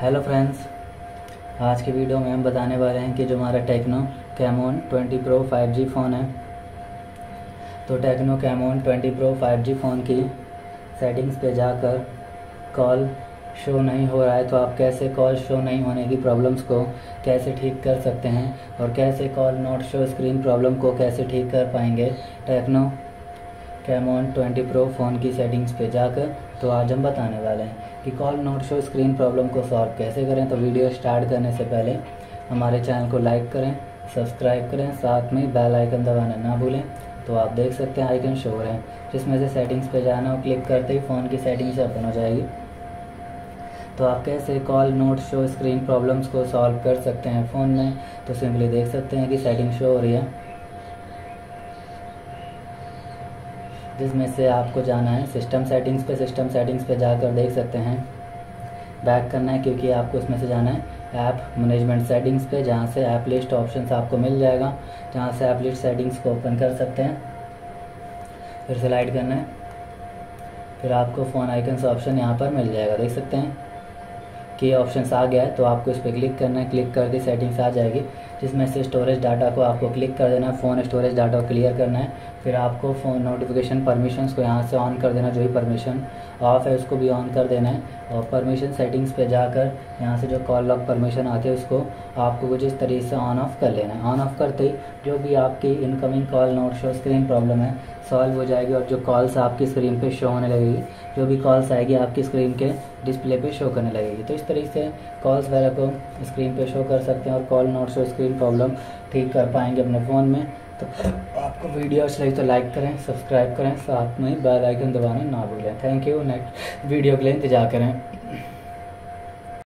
Hello friends आज की video में हम बताने वाले हैं कि जो हमारा techno Camon 20 pro 5G phone है तो Tecno Camon 20 Pro 5G phone की सेटिंग्स पे जाकर कॉल शो नहीं हो रहा है तो आप कैसे कॉल शो नहीं होने की प्रॉब्लम्स को कैसे ठीक कर सकते हैं और कैसे call not show screen problem को कैसे ठीक कर पाएँगे टेक्नो कैमोन 20 प्रो फ़ोन की सेटिंग्स पे जाकर तो आज हम बताने वाले हैं कि call not show screen problem को सॉल्व कैसे करें। तो वीडियो स्टार्ट करने से पहले हमारे चैनल को लाइक करें सब्सक्राइब करें, साथ में बेल आइकन दबाना ना भूलें। तो आप देख सकते हैं आइकन शो रहे हैं। जिसमें से सेटिंग्स पे जाना और क्लिक करते ही फ़ोन की सेटिंग्स ओपन हो जाएगी। तो आप कैसे call not show screen problems को सॉल्व कर सकते हैं फ़ोन में? तो सिंपली देख सकते हैं कि सेटिंग शो हो रही है। जिसमें से आपको जाना है सिस्टम सेटिंग्स पे सिस्टम सेटिंग्स पे जाकर देख सकते हैं। बैक करना है क्योंकि आपको इसमें से जाना है। ऐप मैनेजमेंट सेटिंग्स पे, जहाँ से ऐप लिस्ट ऑप्शन आपको मिल जाएगा, जहाँ से ऐप लिस्ट सेटिंग्स को ओपन कर सकते हैं। फिर स्लाइड करना है। फिर आपको फ़ोन आइकन्स ऑप्शन यहाँ पर मिल जाएगा, देख सकते हैं। कि ऑप्शंस आ गया है तो आपको इस पर क्लिक करना है। क्लिक करके सेटिंग्स आ जाएगी। जिसमें से स्टोरेज डाटा को आपको क्लिक कर देना है फ़ोन स्टोरेज डाटा को क्लियर करना है, फिर आपको फ़ोन नोटिफिकेशन परमिशंस को यहाँ से ऑन कर देना, जो भी परमिशन ऑफ़ है, उसको भी ऑन कर देना है। और परमिशन सेटिंग्स पे जाकर यहाँ से जो कॉल लॉक परमिशन आती है, उसको आपको कुछ इस तरीके से ऑन ऑफ़ कर लेना है। ऑन ऑफ़ करते ही जो भी आपकी incoming call not show screen problem है सॉल्व हो जाएगी और जो कॉल्स आपकी स्क्रीन पे शो होने लगेगी, जो भी कॉल्स आएगी आपकी स्क्रीन के डिस्प्ले पे शो करने लगेगी। तो इस तरीके से कॉल्स वगैरह को स्क्रीन पे शो कर सकते हैं और call not show screen problem ठीक कर पाएँगे अपने फ़ोन में। तो आपको वीडियो अच्छी लगी तो लाइक करें सब्सक्राइब करें, साथ में बेल आइकन दबाना ना भूलें। थैंक यू नेक्स्ट वीडियो के लिए इंतज़ार करें।